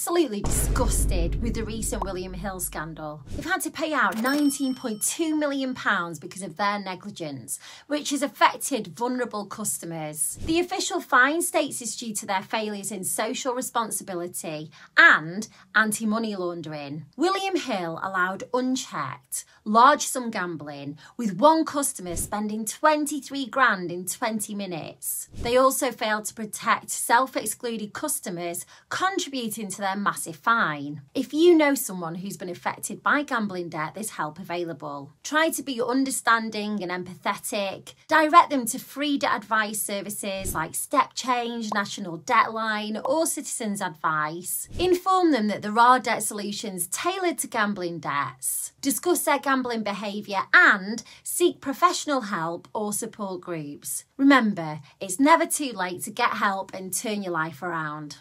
absolutely disgusted with the recent William Hill scandal. They've had to pay out £19.2 million because of their negligence, which has affected vulnerable customers. The official fine states it's due to their failures in social responsibility and anti money laundering. William Hill allowed unchecked, large sum gambling, with one customer spending 23 grand in 20 minutes. They also failed to protect self excluded customers, contributing to their massive fine. If you know someone who's been affected by gambling debt, there's help available. Try to be understanding and empathetic. Direct them to free debt advice services like StepChange, National Debtline, or Citizens Advice. Inform them that there are debt solutions tailored to gambling debts. Discuss their gambling behaviour and seek professional help or support groups. Remember, it's never too late to get help and turn your life around.